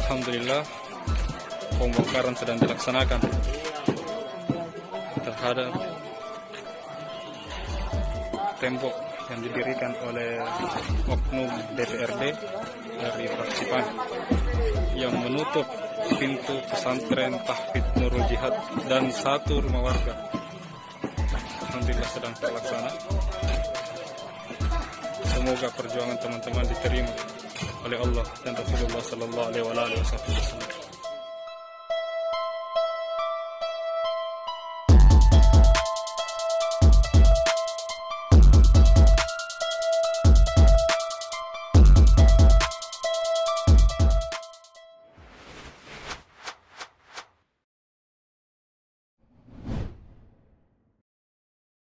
Alhamdulillah pembongkaran sedang dilaksanakan terhadap tembok yang didirikan oleh oknum DPRD dari fraksi PAN yang menutup pintu pesantren Tahfid Nurul Jihad dan satu rumah warga. Alhamdulillah sedang terlaksana. Semoga perjuangan teman-teman diterima oleh Allah dan Rasulullah Sallallahu Alaihi Wasallam.